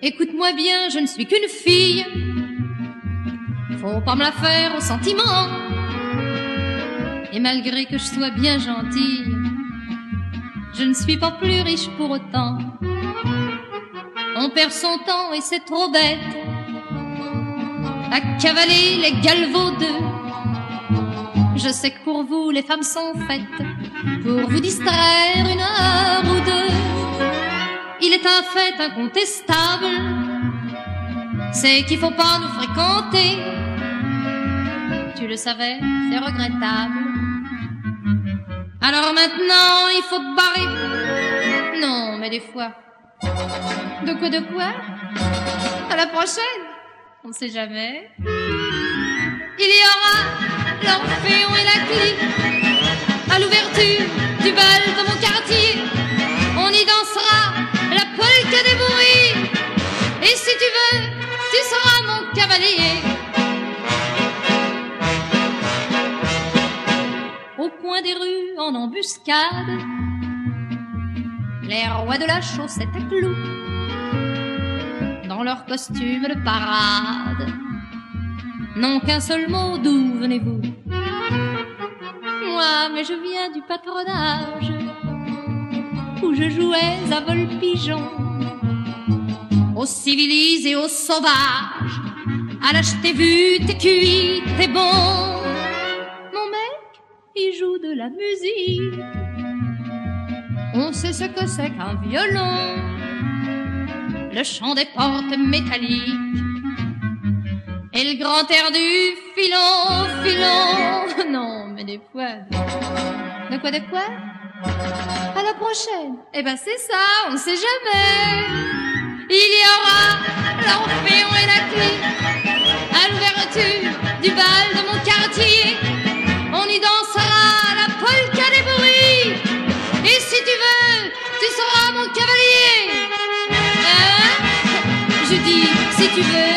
Écoute-moi bien, je ne suis qu'une fille. Faut pas me la faire au sentiment. Et malgré que je sois bien gentille, je ne suis pas plus riche pour autant. On perd son temps et c'est trop bête à cavaler les galvaudeux. Je sais que pour vous, les femmes sont faites pour vous distraire une heure fait incontestable, c'est qu'il faut pas nous fréquenter. Tu le savais, c'est regrettable. Alors maintenant, il faut te barrer. Non, mais des fois. De quoi, de quoi? À la prochaine On sait jamais. Il y aura l'orphéon et la clique à l'ouverture du bal de en embuscade, les rois de la chaussette à clous, dans leur costume de parade, n'ont qu'un seul mot, d'où venez-vous? Moi, mais je viens du patronage, où je jouais à vol-pigeon, aux civilisés, aux sauvages, à l'acheter vu, t'es cuit, t'es bon. Il joue de la musique. On sait ce que c'est qu'un violon, le chant des portes métalliques et le grand air du filon, filon. Non, mais des fois. De quoi, de quoi? À la prochaine. Eh ben c'est ça, on sait jamais. Il y aura l'orphéon et la clé tu